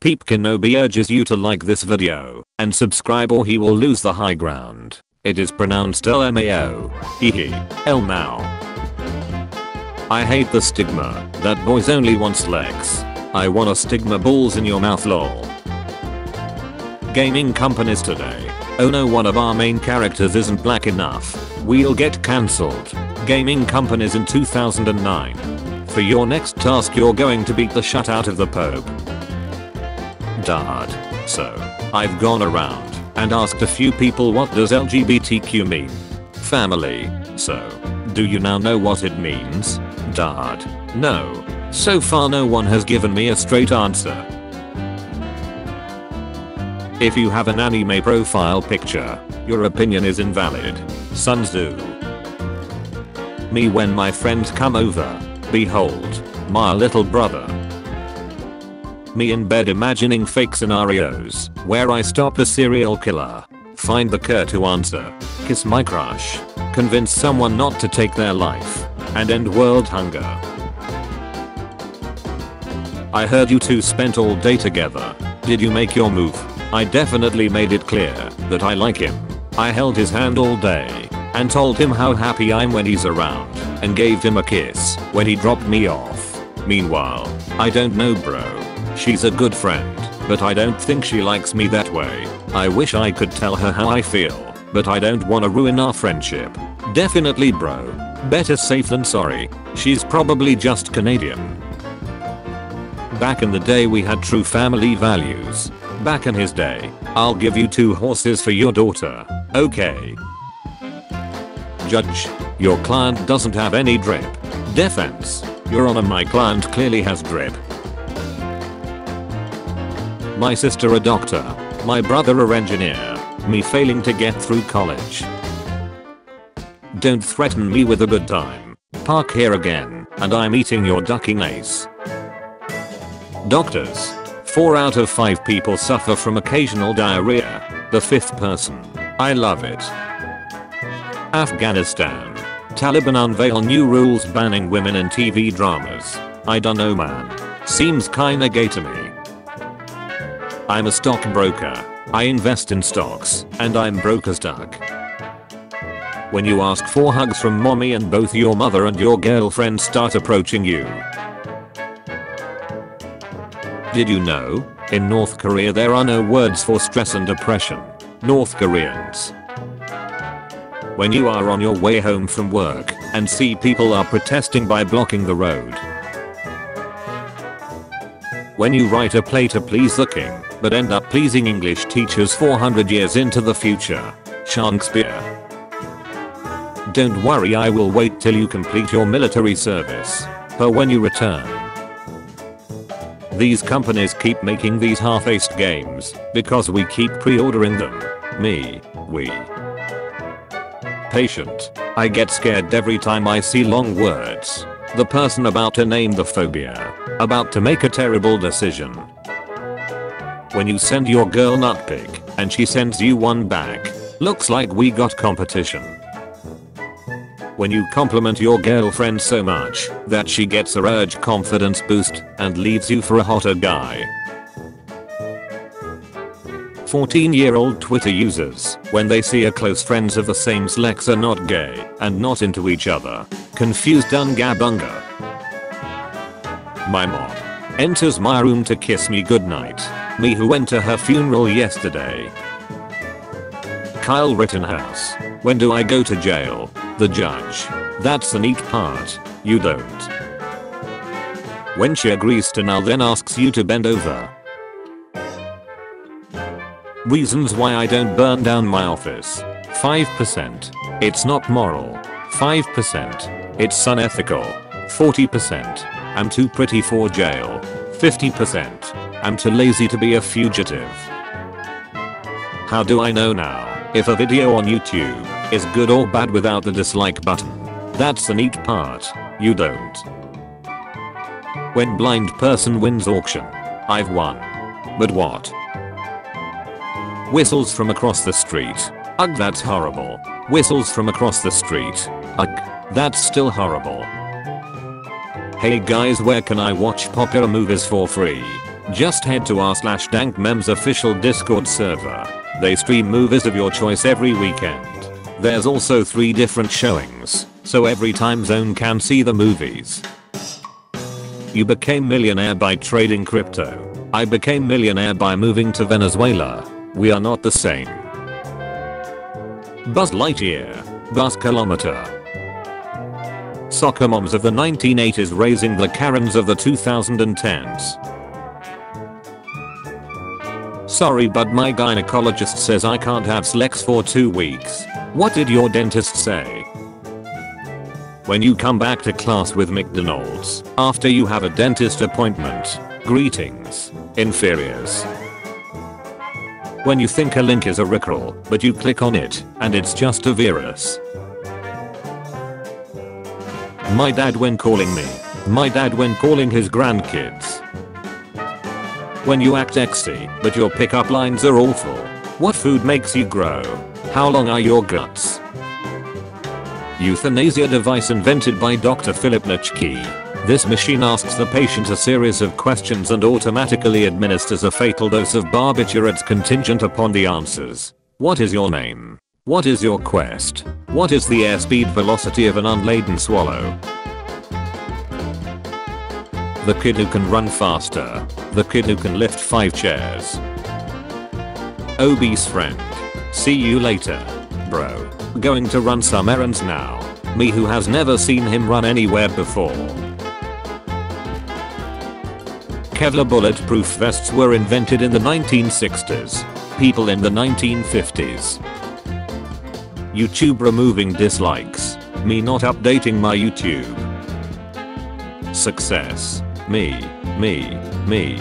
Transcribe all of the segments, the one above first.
Peep Kenobi urges you to like this video and subscribe or he will lose the high ground. It is pronounced LMAO. Hehe. Elmao. I hate the stigma that boys only wants legs. I wanna stigma balls in your mouth lol. Gaming companies today. Oh no one of our main characters isn't black enough. We'll get cancelled. Gaming companies in 2009. For your next task you're going to beat the shut out of the Pope. Dad. So, I've gone around and asked a few people what does LGBTQ mean. Family. So, do you now know what it means? Dad. No. So far no one has given me a straight answer. If you have an anime profile picture, your opinion is invalid. Sun Tzu. Me when my friends come over. Behold, my little brother. Me in bed imagining fake scenarios where I stop a serial killer, find the cur to answer, kiss my crush, convince someone not to take their life, and end world hunger. I heard you two spent all day together. Did you make your move? I definitely made it clear that I like him. I held his hand all day and told him how happy I'm when he's around and gave him a kiss when he dropped me off. Meanwhile, I don't know bro. She's a good friend, but I don't think she likes me that way. I wish I could tell her how I feel, but I don't wanna ruin our friendship. Definitely bro. Better safe than sorry. She's probably just Canadian. Back in the day we had true family values. Back in his day, I'll give you two horses for your daughter. Okay. Judge, your client doesn't have any drip. Defense, your honor my client clearly has drip. My sister a doctor. My brother a engineer. Me failing to get through college. Don't threaten me with a good time. Park here again, and I'm eating your ducking ace. Doctors. 4 out of 5 people suffer from occasional diarrhea. The fifth person. I love it. Afghanistan. Taliban unveil new rules banning women in TV dramas. I dunno man. Seems kinda gay to me. I'm a stockbroker. I invest in stocks, and I'm broke as duck. When you ask for hugs from mommy and both your mother and your girlfriend start approaching you. Did you know? In North Korea there are no words for stress and depression. North Koreans. When you are on your way home from work and see people are protesting by blocking the road. When you write a play to please the king, but end up pleasing English teachers 400 years into the future. Shakespeare. Don't worry I will wait till you complete your military service. But when you return. These companies keep making these half-aced games because we keep pre-ordering them. Me. We. Patient. I get scared every time I see long words. The person about to name the phobia. About to make a terrible decision. When you send your girl nut pic and she sends you one back. Looks like we got competition. When you compliment your girlfriend so much that she gets a urge confidence boost and leaves you for a hotter guy. 14 year old Twitter users, when they see a close friends of the same sex are not gay and not into each other, confused unga bunga. My mom enters my room to kiss me goodnight. Me who went to her funeral yesterday. Kyle Rittenhouse. When do I go to jail? The judge. That's the neat part. You don't. When she agrees to now then asks you to bend over. Reasons why I don't burn down my office. 5%. It's not moral. 5%. It's unethical. 40%. I'm too pretty for jail. 50%. I'm too lazy to be a fugitive. How do I know now if a video on YouTube is good or bad without the dislike button? That's the neat part. You don't. When blind person wins auction. I've won. But what? Whistles from across the street. Ugh that's horrible. Whistles from across the street. Ugh. That's still horrible. Hey guys where can I watch popular movies for free? Just head to r slash dankmemes official discord server. They stream movies of your choice every weekend. There's also 3 different showings, so every time zone can see the movies. You became millionaire by trading crypto. I became millionaire by moving to Venezuela. We are not the same. Buzz Lightyear. Buzz Kilometer. Soccer moms of the 1980s raising the Karens of the 2010s. Sorry but my gynecologist says I can't have sex for 2 weeks. What did your dentist say? When you come back to class with McDonald's after you have a dentist appointment. Greetings, inferiors. When you think a link is a rickroll, but you click on it, and it's just a virus. My dad when calling me. My dad when calling his grandkids. When you act sexy, but your pickup lines are awful. What food makes you grow? How long are your guts? Euthanasia device invented by Dr. Philip Nitschke. This machine asks the patient a series of questions and automatically administers a fatal dose of barbiturates contingent upon the answers. What is your name? What is your quest? What is the airspeed velocity of an unladen swallow? The kid who can run faster. The kid who can lift 5 chairs. Obese friend. See you later. Bro. Going to run some errands now. Me who has never seen him run anywhere before. Kevlar bulletproof vests were invented in the 1960s. People in the 1950s. YouTube removing dislikes. Me not updating my YouTube. Success. Me. Me. Me.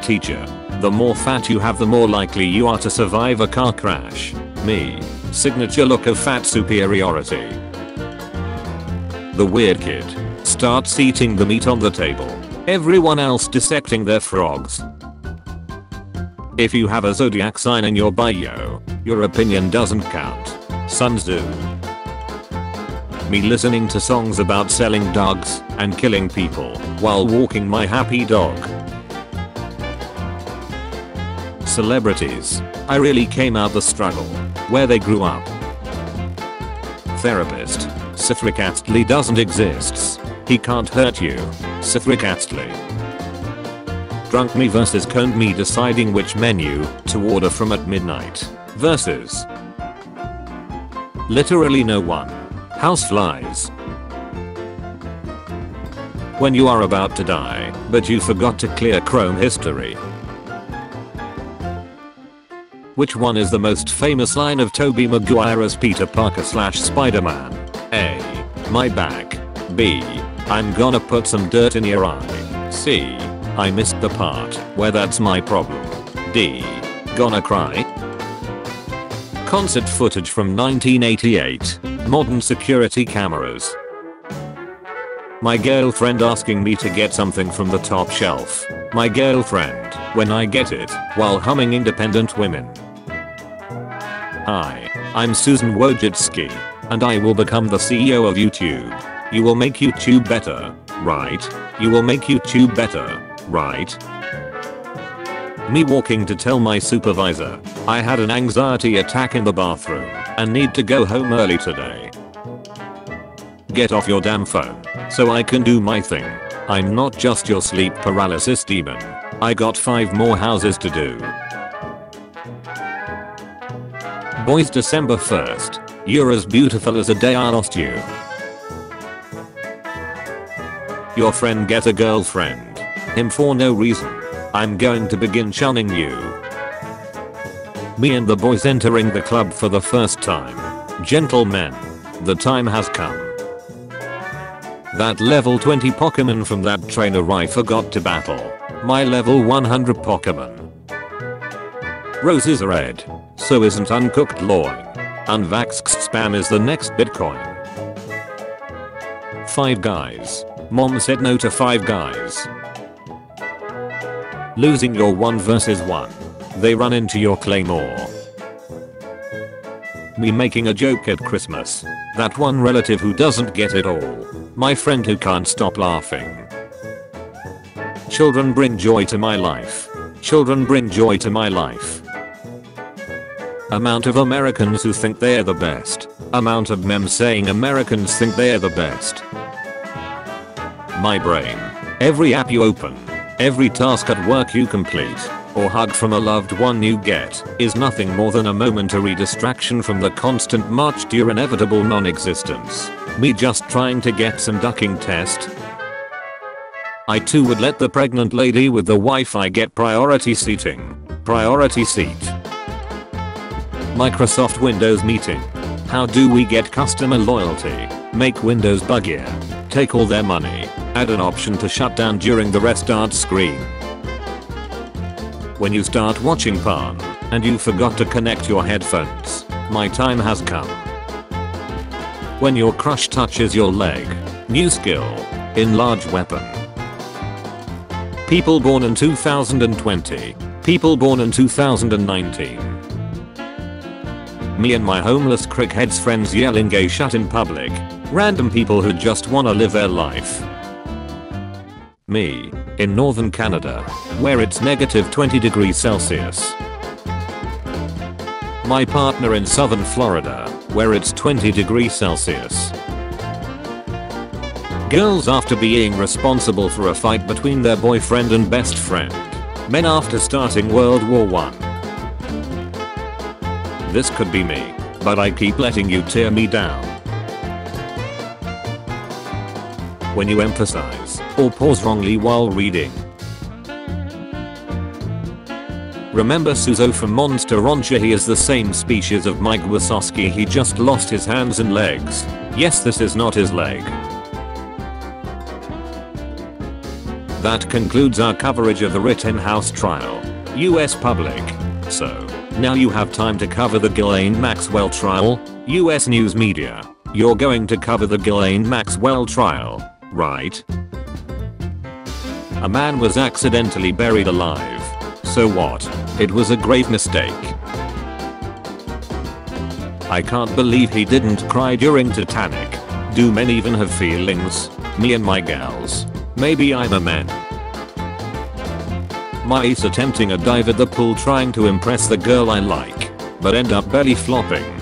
Teacher. The more fat you have the more likely you are to survive a car crash. Me. Signature look of fat superiority. The weird kid. Starts eating the meat on the table. Everyone else dissecting their frogs. If you have a zodiac sign in your bio, your opinion doesn't count. Sun Tzu. Me listening to songs about selling dogs and killing people while walking my happy dog. Celebrities. I really came out the struggle. Where they grew up. Therapist. Sith Rick Astley doesn't exist. He can't hurt you. Sith Rick Astley. Drunk me versus coned me deciding which menu to order from at midnight. Versus. Literally no one. Houseflies. When you are about to die, but you forgot to clear Chrome history. Which one is the most famous line of Tobey Maguire as Peter Parker slash Spider-Man? A. My back. B. I'm gonna put some dirt in your eye. C. I missed the part where that's my problem. D. Gonna cry? Concert footage from 1988. Modern security cameras. My girlfriend asking me to get something from the top shelf. My girlfriend, when I get it, while humming independent women. Hi, I'm Susan Wojcicki, and I will become the CEO of YouTube. You will make YouTube better, right? You will make YouTube better, right? Me walking to tell my supervisor, I had an anxiety attack in the bathroom and need to go home early today. Get off your damn phone, so I can do my thing. I'm not just your sleep paralysis demon. I got 5 more houses to do. Boys December 1st. You're as beautiful as a day I lost you. Your friend get a girlfriend. Him for no reason. I'm going to begin shunning you. Me and the boys entering the club for the first time. Gentlemen. The time has come. That level 20 Pokemon from that trainer I forgot to battle. My level 100 Pokemon. Roses are red. So isn't uncooked loin. Unvaxxed spam is the next Bitcoin. Five guys. Mom said no to five guys. Losing your one versus one. They run into your claymore. Me making a joke at Christmas. That one relative who doesn't get it all. My friend who can't stop laughing. Children bring joy to my life. Children bring joy to my life. Amount of Americans who think they're the best. Amount of memes saying Americans think they're the best. My brain. Every app you open. Every task at work you complete or hug from a loved one you get is nothing more than a momentary distraction from the constant march to your inevitable non-existence. Me just trying to get some ducking test. I too would let the pregnant lady with the Wi-Fi get priority seating. Priority seat. Microsoft Windows meeting. How do we get customer loyalty? Make Windows buggier. Take all their money. Add an option to shut down during the restart screen when you start watching porn and you forgot to connect your headphones. My time has come. When your crush touches your leg. New skill. Enlarge weapon. People born in 2020. People born in 2019. Me and my homeless crickheads friends yelling gay shut in public. Random people who just wanna live their life. Me. In northern Canada. Where it's negative 20 degrees Celsius. My partner in southern Florida. Where it's 20 degrees Celsius. Girls after being responsible for a fight between their boyfriend and best friend. Men after starting World War 1. This could be me, but I keep letting you tear me down. When you emphasize or pause wrongly while reading. Remember Suezo from Monster Rancher he is the same species of Mike Wazowski he just lost his hands and legs. Yes this is not his leg. That concludes our coverage of the Rittenhouse trial. US public. So, now you have time to cover the Ghislaine Maxwell trial. US news media. You're going to cover the Ghislaine Maxwell trial, right? A man was accidentally buried alive. So what? It was a grave mistake. I can't believe he didn't cry during Titanic. Do men even have feelings? Me and my gals. Maybe I'm a man. My ace attempting a dive at the pool trying to impress the girl I like, but end up belly flopping.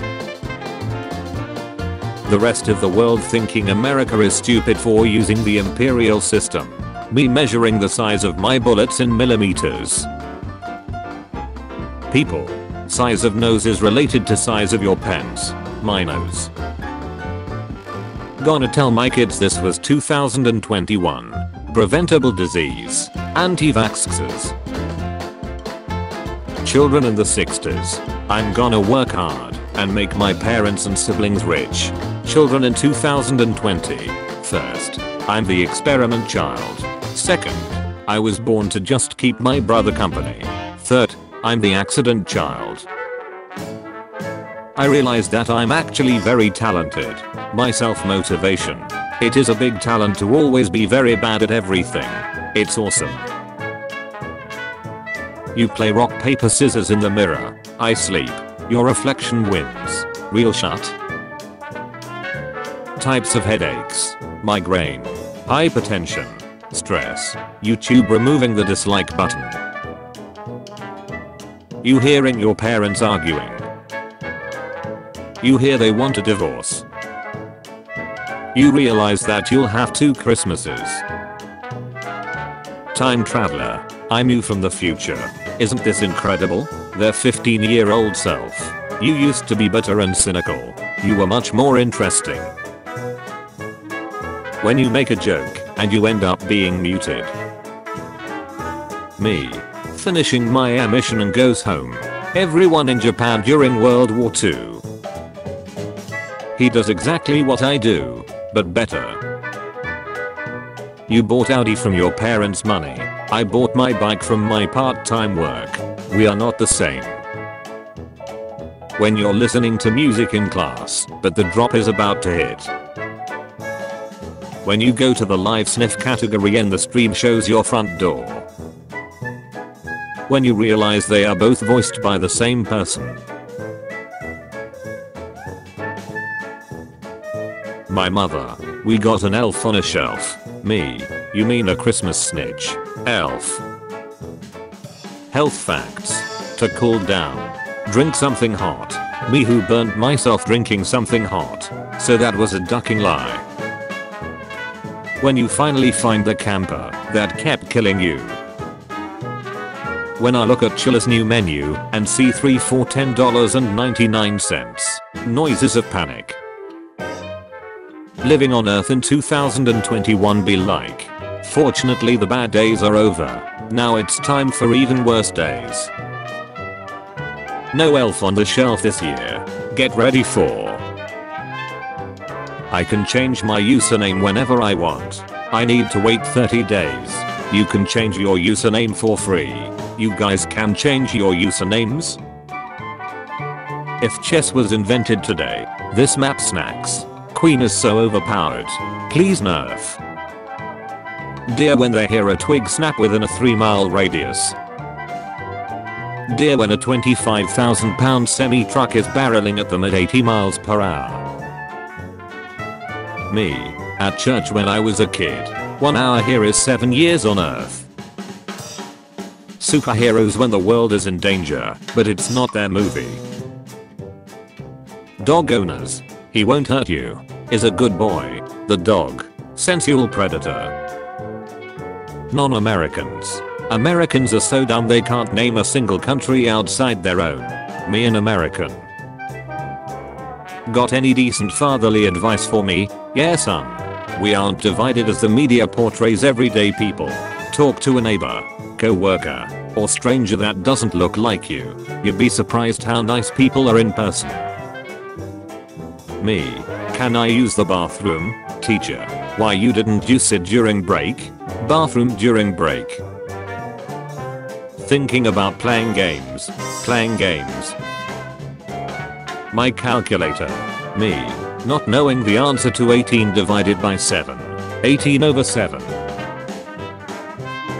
The rest of the world thinking America is stupid for using the imperial system. Me measuring the size of my bullets in millimeters. People. Size of nose is related to size of your pants. My nose. Gonna tell my kids this was 2021. Preventable disease. Anti-vaxxers. Children in the 60s. I'm gonna work hard and make my parents and siblings rich. Children in 2020. First, I'm the experiment child. Second, I was born to just keep my brother company. Third, I'm the accident child. I realized that I'm actually very talented. My self-motivation. It is a big talent to always be very bad at everything. It's awesome. You play rock paper scissors in the mirror. I sleep. Your reflection wins. Real shut. Types of headaches. Migraine. Hypertension stress, YouTube removing the dislike button. You hearing your parents arguing. You hear they want a divorce. You realize that you'll have two Christmases. Time traveler. I'm you from the future. Isn't this incredible? Their 15 year old self. You used to be bitter and cynical. You were much more interesting. When you make a joke, and you end up being muted. Me. Finishing my mission and goes home. Everyone in Japan during World War II. He does exactly what I do, but better. You bought Audi from your parents' money. I bought my bike from my part-time work. We are not the same. When you're listening to music in class, but the drop is about to hit, when you go to the live sniff category and the stream shows your front door. When you realize they are both voiced by the same person. My mother, we got an elf on a shelf. Me, You mean a Christmas snitch. Elf. Health facts. To cool down. Drink something hot. Me who burnt myself drinking something hot. So that was a ducking lie. When you finally find the camper that kept killing you. When I look at Chili's new menu and see 3 for $10.99. Noises of panic. Living on Earth in 2021 be like. Fortunately the bad days are over. Now it's time for even worse days. No elf on the shelf this year. Get ready for. I can change my username whenever I want. I need to wait 30 days. You can change your username for free. You guys can change your usernames? If chess was invented today, this map snacks. Queen is so overpowered. Please nerf. Deer when they hear a twig snap within a 3 mile radius. Deer when a 25,000 pound semi truck is barreling at them at 80 miles per hour. Me. At church when I was a kid. One hour here is 7 years on earth. Superheroes when the world is in danger, but it's not their movie. Dog owners. He won't hurt you. Is a good boy. The dog. Sensual predator. Non-Americans. Americans are so dumb they can't name a single country outside their own. Me an American. Got any decent fatherly advice for me? Yeah son. We aren't divided as the media portrays everyday people. Talk to a neighbor, co-worker, or stranger that doesn't look like you. You'd be surprised how nice people are in person. Me. Can I use the bathroom? Teacher. Why you didn't use it during break? Bathroom during break. Thinking about playing games. Playing games. My calculator. Me. Not knowing the answer to 18 divided by 7. 18 over 7.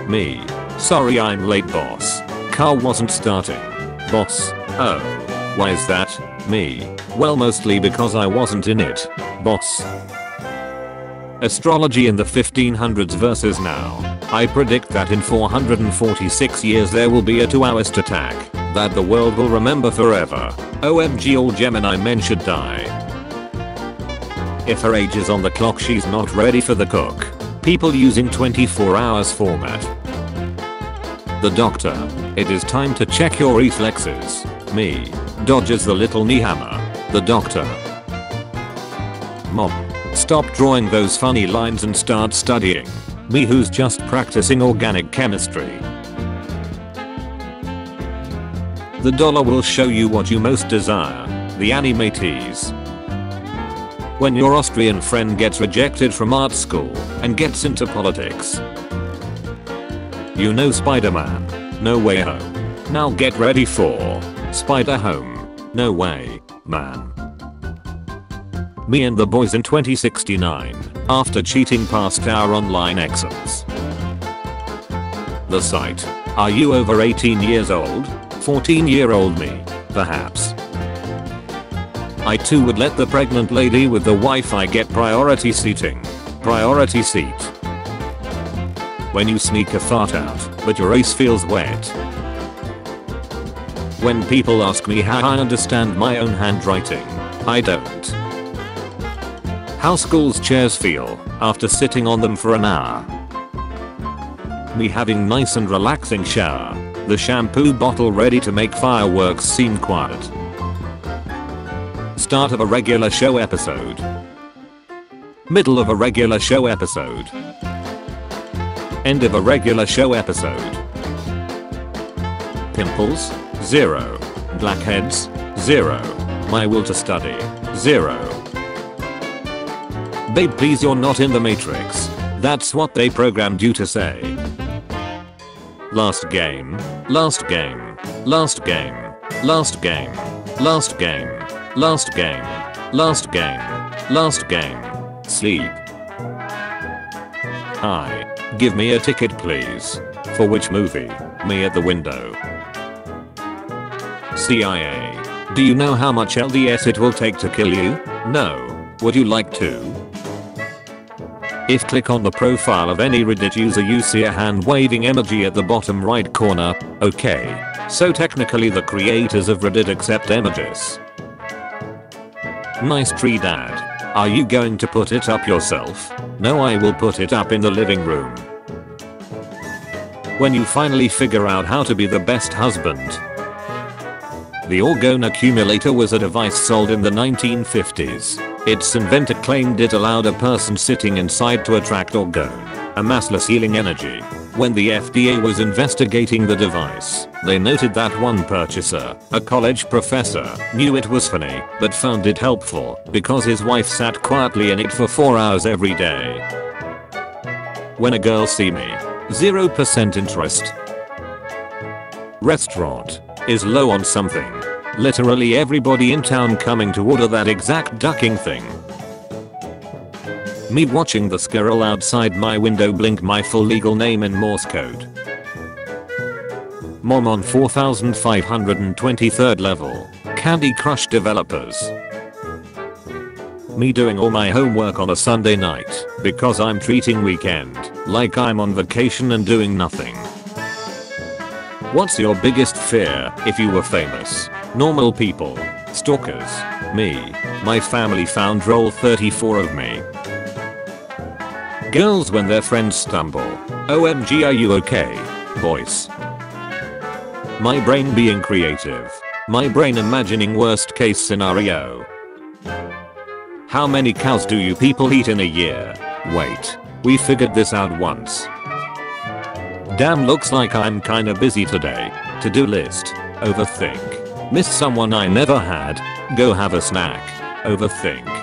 Me. Sorry I'm late boss. Car wasn't starting. Boss. Oh. Why is that? Me. Well mostly because I wasn't in it. Boss. Astrology in the 1500s versus now. I predict that in 446 years there will be a 2 hours attack that the world will remember forever. OMG all Gemini men should die. If her age is on the clock she's not ready for the cook. People using 24 hours format. The doctor. It is time to check your reflexes. Me. Dodges the little knee hammer. The doctor. Mom. Stop drawing those funny lines and start studying. Me who's just practicing organic chemistry. The dollar will show you what you most desire. The anime. When your Austrian friend gets rejected from art school and gets into politics. You know Spider-Man. No way home. Now get ready for Spider Home. No way, man. Me and the boys in 2069 after cheating past our online exams. The site. Are you over 18 years old? 14 year old me, perhaps. I too would let the pregnant lady with the Wi-Fi get priority seating. Priority seat. When you sneak a fart out, but your ace feels wet. When people ask me how I understand my own handwriting, I don't. How school's chairs feel after sitting on them for an hour. Me having nice and relaxing shower. The shampoo bottle ready to make fireworks seem quiet. Start of a regular show episode. Middle of a regular show episode. End of a regular show episode. Pimples? 0. Blackheads? 0. My will to study? 0. Babe please you're not in the matrix. That's what they programmed you to say. Last game. Last game. Last game. Last game. Last game. Last game. Last game. Last game. Sleep. Hi. Give me a ticket please. For which movie? Me at the window. CIA. Do you know how much LDS it will take to kill you? No. Would you like to? If click on the profile of any Reddit user you see a hand waving emoji at the bottom right corner. Okay. So technically the creators of Reddit accept emojis. Nice tree dad. Are you going to put it up yourself? No I will put it up in the living room. When you finally figure out how to be the best husband. The orgone accumulator was a device sold in the 1950s. Its inventor claimed it allowed a person sitting inside to attract orgone, a massless healing energy. When the FDA was investigating the device, they noted that one purchaser, a college professor, knew it was funny but found it helpful because his wife sat quietly in it for 4 hours every day. When a girl see me, 0% interest. Restaurant is low on something. Literally everybody in town coming to order that exact ducking thing. Me watching the squirrel outside my window blink my full legal name in Morse code. Mom on 4523rd level. Candy Crush developers. Me doing all my homework on a Sunday night because I'm treating weekend like I'm on vacation and doing nothing. What's your biggest fear if you were famous? Normal people. Stalkers. Me. My family found rule 34 of me. Girls when their friends stumble. OMG are you okay? Voice. My brain being creative. My brain imagining worst case scenario. How many cows do you people eat in a year? Wait. We figured this out once. Damn looks like I'm kinda busy today. To-do list. Overthink. Miss someone I never had. Go have a snack. Overthink.